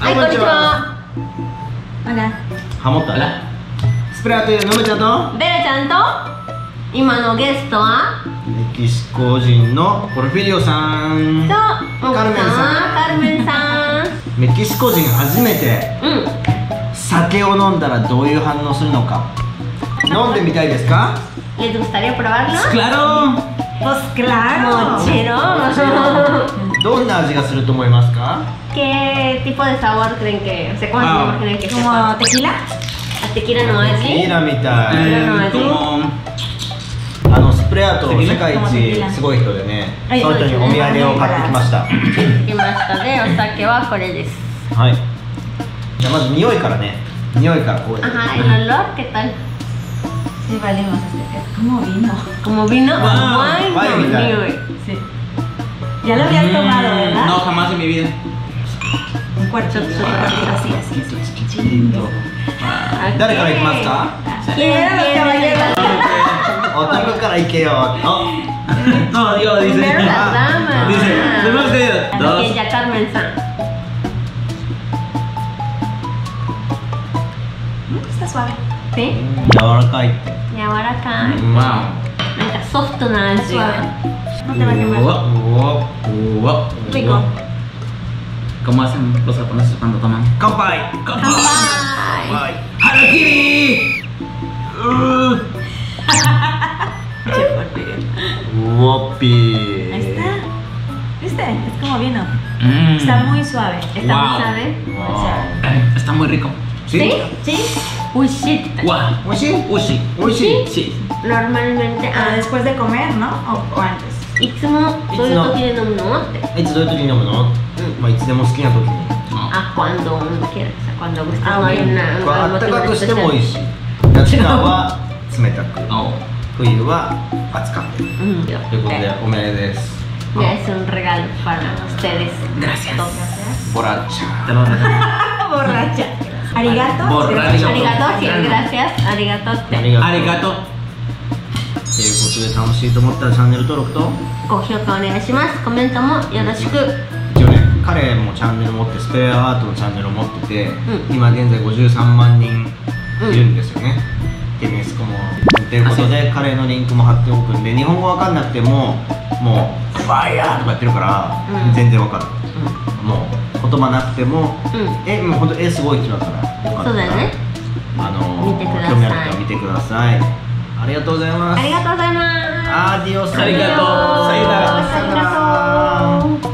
はいこんにちは。Hola. ハモったね。スプレーというのむちゃんと。ベラちゃんと。今のゲストは？メキシコ人のポルフィリオさん。とカルメンさん。カルメンさん。メキシコ人初めて。うん。酒を飲んだらどういう反応するのか。飲んでみたいですか？¿Les gustaría probarlo? Claro Pues claro. Mochero. どんな味がすると思いますか ¿Qué tipo de sabor creen que, o sea, cómo Ah. imaginan que ¿Como tequila? ¿A tequila no テ es キ así? ラみたい Eh, como あのスプレーアート世界一すごい人でねはいその人にお土産を買ってきました来ましたで、お酒はこれです。はいじゃあまず匂いからね匂いからこう Ajá, el olor, ¿qué tal? Sí, valimos. Es como vino. Como vino, Wow, wine, vaya, con mira. 匂い Sí. Ya lo habías tomado, mm, ¿verdad? No, jamás en mi vida. Un cuarto de wow. así, así, así. Chido. Dale caray más, ¿ah? Quiero los caballeros. O tengo caray que oh, no. No, Dios, dice. Primero las ah, damas. Dice, primero que dos. ya Carmen mm, Está suave. ¿Sí? Mm, y ahora cae. Y ahora cae. Wow. なんかソフトな味 Suave. が。 No te va a quemar. Wow. o Wow. Rico. ¿Cómo hacen los japoneses cuando toman? 乾杯乾杯はいハラキリうー Che, porfirio. ウォッピ Ahí ー está. ¿Viste? Es como vino. Mm. Está muy suave. Está Wow. muy ¿Sabe? Eh, Está muy rico. ¿Sí? ¿Sí? ¿Sí? Uy, sí. Wow. 美味しい Ushi. 美味しい Sí. Normalmente, Ah, ah, después de comer, ¿no? O, o antes. いつもどういう時で飲むのって。いつどういう時に飲むの、まあ、いつでも好きな時に Ah, cuando uno quiera, o sea, cuando guste. Ah, no hay bueno. una, これ un あった motivo かくしてもいい especial. し夏場は冷たく Oh. 冬は熱かったと Mm, いうことでおめでです、 Ya es un regalo para ustedes. Gracias. ボラッチャ Te lo regalo. Borracha. Arigato. Borracha. Arigato, sí, gracias. Arigato あ.りがとう Arigato. ということで楽しいと思ったらチャンネル登録と高評価お願いします。コメントもよろしく。一応ね彼もチャンネル持ってスペアアートのチャンネルを持ってて、うん今現在53万人いるんですよね、でネスコもということで彼のリンクも貼っておくんで日本語わかんなくてももう「ファイヤー!」とかやってるから、うん全然わかるもう言葉なくてもうん。えもうほんとえすごい人だからよかったらそうだよね。あの見てください興味ある人は見てくださいありがとうございますありがとうございます。アディオスありがとうさよならありがとう。